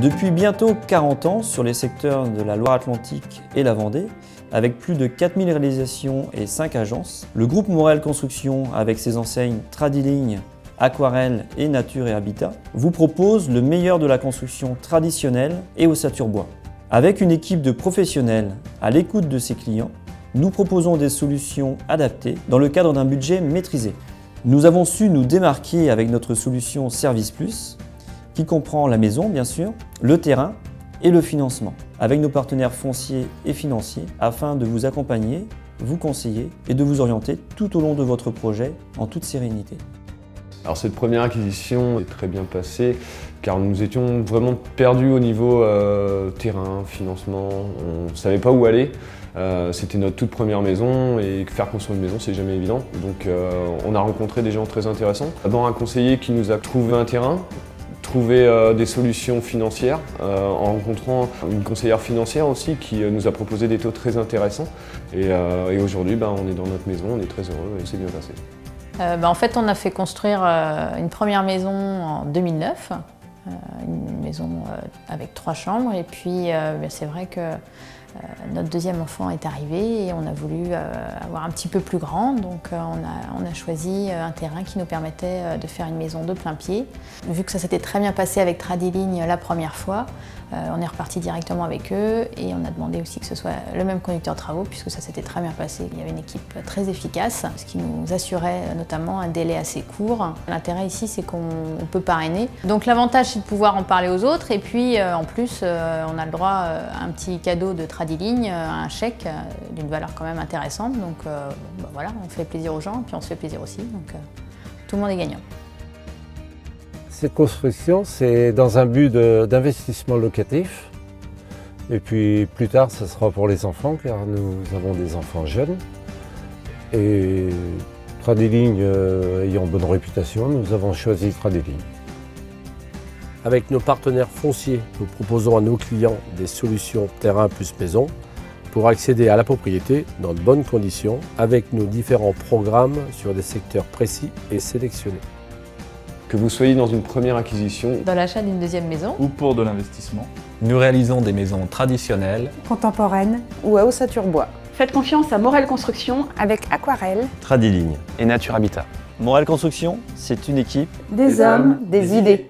Depuis bientôt 40 ans sur les secteurs de la Loire-Atlantique et la Vendée, avec plus de 4000 réalisations et 5 agences, le groupe Morel Construction, avec ses enseignes Tradiligne, Aquarelle et Nature et Habitat, vous propose le meilleur de la construction traditionnelle et ossature bois. Avec une équipe de professionnels à l'écoute de ses clients, nous proposons des solutions adaptées dans le cadre d'un budget maîtrisé. Nous avons su nous démarquer avec notre solution Service Plus, qui comprend la maison bien sûr, le terrain et le financement, avec nos partenaires fonciers et financiers, afin de vous accompagner, vous conseiller et de vous orienter tout au long de votre projet en toute sérénité. Alors cette première acquisition est très bien passée car nous étions vraiment perdus au niveau euh, terrain, financement, on ne savait pas où aller. Euh, c'était notre toute première maison et faire construire une maison c'est jamais évident. Donc euh, on a rencontré des gens très intéressants. D'abord un conseiller qui nous a trouvé un terrain, trouvé des solutions financières en rencontrant une conseillère financière aussi qui nous a proposé des taux très intéressants. Et, aujourd'hui ben, on est dans notre maison, on est très heureux et c'est bien passé. Euh, bah, en fait, on a fait construire euh, une première maison en 2009, euh, une maison avec trois chambres. Et puis, bah, c'est vrai que notre deuxième enfant est arrivé et on a voulu avoir un petit peu plus grand. Donc, on a, on, a, choisi un terrain qui nous permettait de faire une maison de plein pied. Vu que ça s'était très bien passé avec Tradiligne la première fois, euh, on est reparti directement avec eux et on a demandé aussi que ce soit le même conducteur de travaux puisque ça s'était très bien passé. Il y avait une équipe très efficace, ce qui nous assurait notamment un délai assez court. L'intérêt ici, c'est qu'on peut parrainer. Donc l'avantage, c'est de pouvoir en parler aux autres et puis euh, en plus, euh, on a le droit à un petit cadeau de Tradiligne, un chèque d'une valeur quand même intéressante. Donc bah, voilà, on fait plaisir aux gens et puis on se fait plaisir aussi. Donc tout le monde est gagnant. Cette construction, c'est dans un but d'investissement locatif. Et puis plus tard, ce sera pour les enfants, car nous avons des enfants jeunes. Et Tradiligne euh, ayant bonne réputation, nous avons choisi Tradiligne. Avec nos partenaires fonciers, nous proposons à nos clients des solutions terrain plus maison pour accéder à la propriété dans de bonnes conditions avec nos différents programmes sur des secteurs précis et sélectionnés. Que vous soyez dans une première acquisition, dans l'achat d'une deuxième maison ou pour de l'investissement, nous réalisons des maisons traditionnelles, contemporaines ou à ossature bois. Faites confiance à Morel Construction avec Aquarelle, Tradiligne et Nature Habitat. Morel Construction, c'est une équipe, des, hommes, des idées.